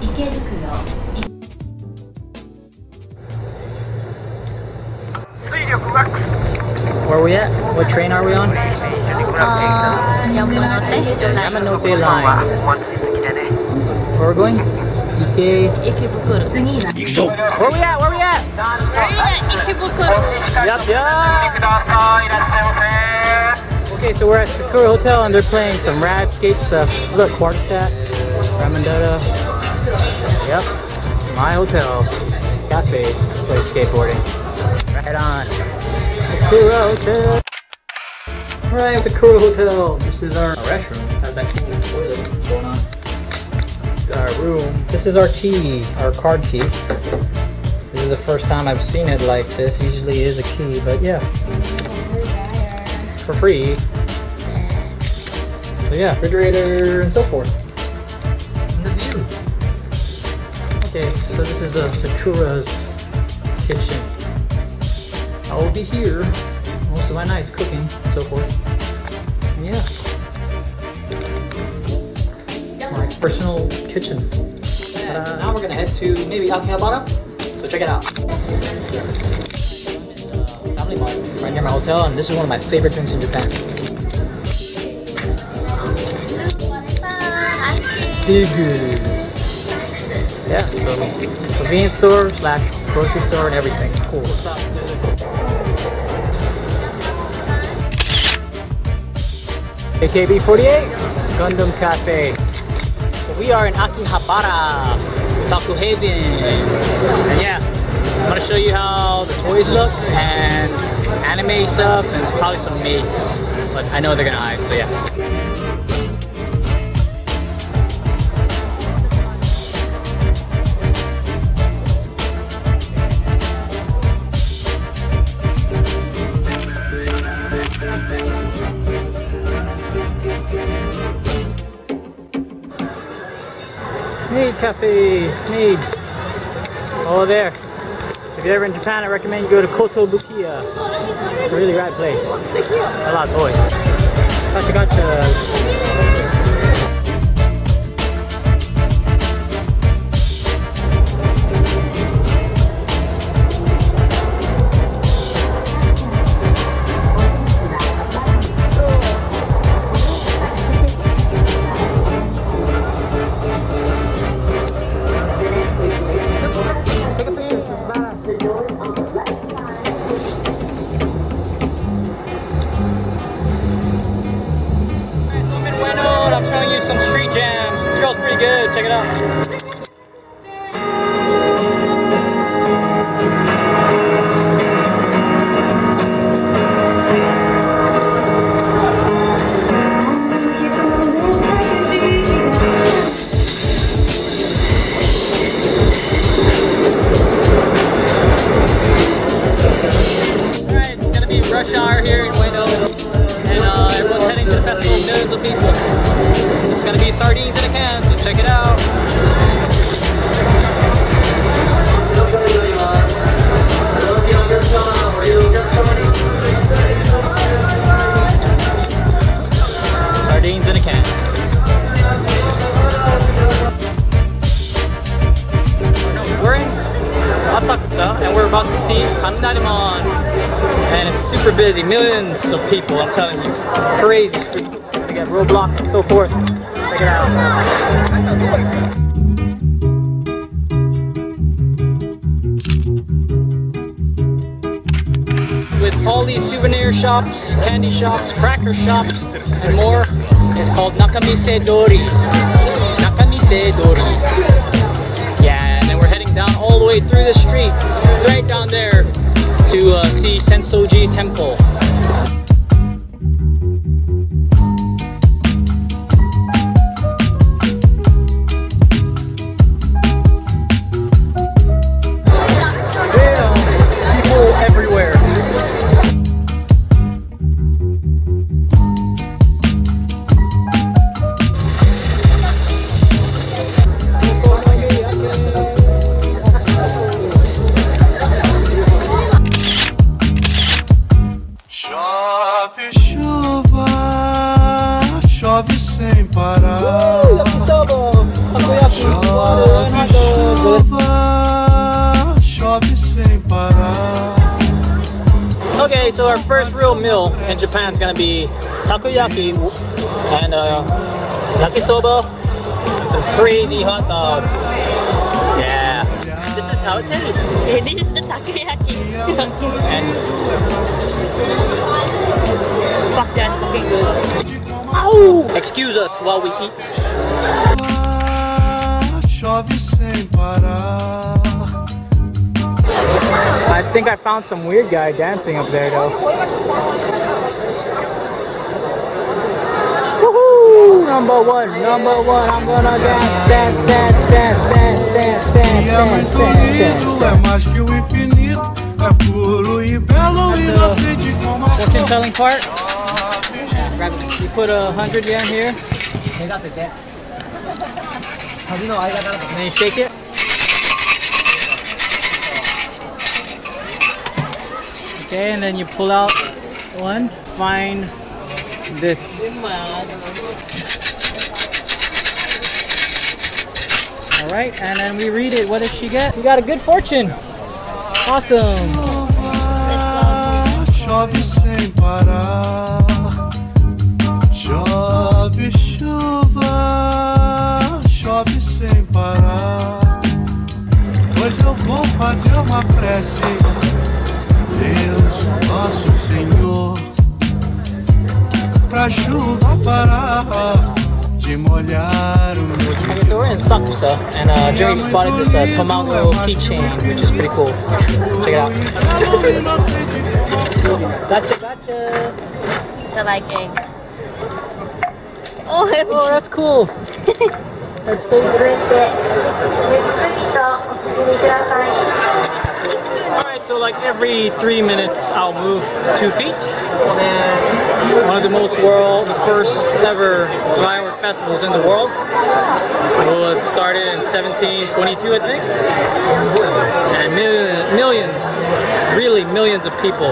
池袋 Where are we at? What train are we on? Uh, Yamanote? Yamanote line. Where are we're going? Ike. Ikebukuro. Where are we at? Where are we at? Where are we at? Ikebukuro. Yup, yup. Okay, so we're at Sakura Hotel and they're playing some rad skate stuff. Look, Quarkstat, Ramandutta. Yep, my hotel, cafe, play skateboarding. Right on. Sakura Hotel. Right, Sakura Hotel. This is our restroom. Has actually going on. Our room. This is our key, our card key. This is the first time I've seen it like this. Usually it is a key, but yeah, for free. So yeah, refrigerator and so forth. And the view. Okay, so this is a Sakura's kitchen. I will be here most of my nights cooking and so forth. And yeah. My personal kitchen. Uh, now we're gonna head to maybe Akihabara. So check it out. Family Mart right near my hotel, and this is one of my favorite drinks in Japan. Digger. Yeah, so convenience store slash grocery store and everything. Cool. AKB48 Gundam Cafe. So we are in Akihabara, Taku Haven. And yeah, I'm gonna show you how the toys look and anime stuff and probably some maids. But I know they're gonna hide, so yeah. Maid cafes, maids. Oh, there. If you're ever in Japan, I recommend you go to Kotobukiya. It's a really rad place. A lot of toys. Gotcha, gotcha. Good. Check it out. Rush hour here in. And uh, everyone's heading to the festival, of people. This is gonna be sardines in a can, check it out. Sardines in a can. We're in Asakusa and we're about to see Kaminarimon. And it's super busy, millions of people, I'm telling you. Crazy street. We got roadblocks and so forth. Check it out. With all these souvenir shops, candy shops, cracker shops, and more, it's called Nakamise Dori. Nakamise Dori. Yeah, and then we're heading down all the way through the street, right down there to uh, see Sensoji Temple. Chuva, chove sem parar. Okay, so our first real meal in Japan is gonna be takoyaki and uh, yakisoba and some crazy hot dog. Yeah. And this is how it tastes. This is the takoyaki. And Fuck, that's fucking good. ow! Excuse us while we eat. I think I found some weird guy dancing up there though. Woohoo! Number one, number one, I'm gonna dance, dance, dance, dance, dance, dance, dance, E é dance, muito dance, lindo, dance. é mais que o infinito. É puro e belo, That's the inocente como a Fortune flor. telling part. You put a hundred yen here. Then you shake it. Okay, and then you pull out one. Find this. All right, and then we read it. What does she get? You got a good fortune. Awesome. Chove chove sem parar. Hoje eu vou fazer uma prece. Pra chuva parar de molhar o meu Okay, so we're in Sakusa, and uh, Jerry spotted this uh, Tamago keychain, which is pretty cool. Check it out. Gotcha, gotcha. So like egg. Oh, Oh, that's cool. That's so great. Alright, so like every three minutes I'll move two feet. And one of the most world, the first ever firework festivals in the world was started in 1722, I think. And million, millions, really millions of people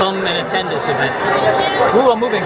come and attend this event. Ooh, I'm moving.